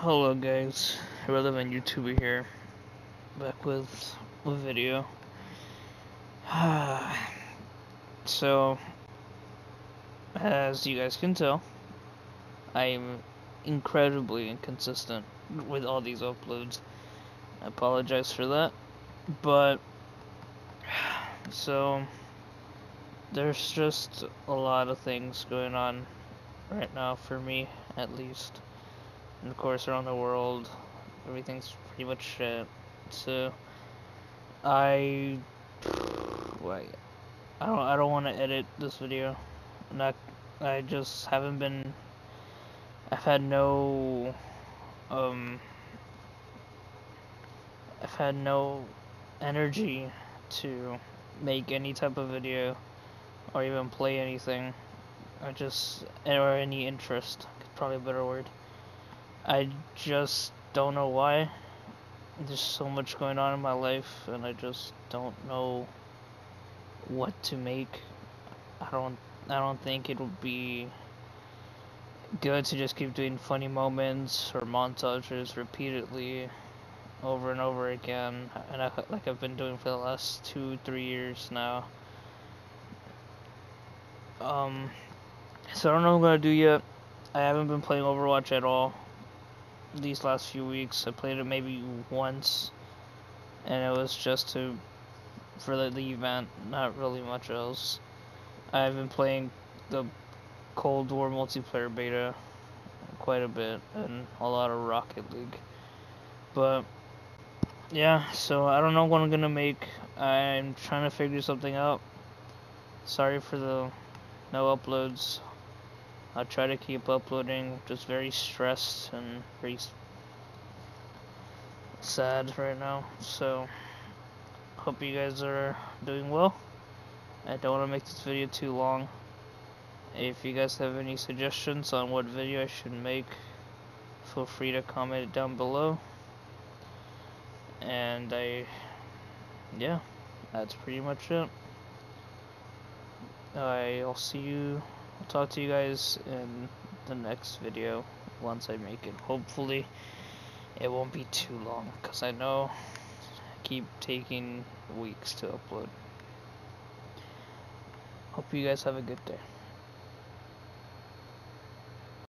Hello guys, Relevant YouTuber here, back with a video. so, as you guys can tell, I'm incredibly inconsistent with all these uploads. I apologize for that, but, so, there's just a lot of things going on right now for me, at least and of course around the world everything's pretty much shit. So I wait I don't I don't want to edit this video. Not I just haven't been I've had no um I've had no energy to make any type of video or even play anything. I just or any interest probably a better word I just don't know why. There's so much going on in my life, and I just don't know what to make. I don't. I don't think it would be good to just keep doing funny moments or montages repeatedly over and over again, and I, like I've been doing for the last two, three years now. Um, so I don't know what I'm gonna do yet. I haven't been playing Overwatch at all these last few weeks. I played it maybe once, and it was just to for the, the event, not really much else. I've been playing the Cold War multiplayer beta quite a bit, and a lot of Rocket League. But yeah, so I don't know what I'm gonna make. I'm trying to figure something out. Sorry for the no uploads. I try to keep uploading, just very stressed and very sad right now. So, hope you guys are doing well. I don't want to make this video too long. If you guys have any suggestions on what video I should make, feel free to comment it down below. And I, yeah, that's pretty much it. I'll see you I'll talk to you guys in the next video once I make it. Hopefully it won't be too long because I know I keep taking weeks to upload. Hope you guys have a good day.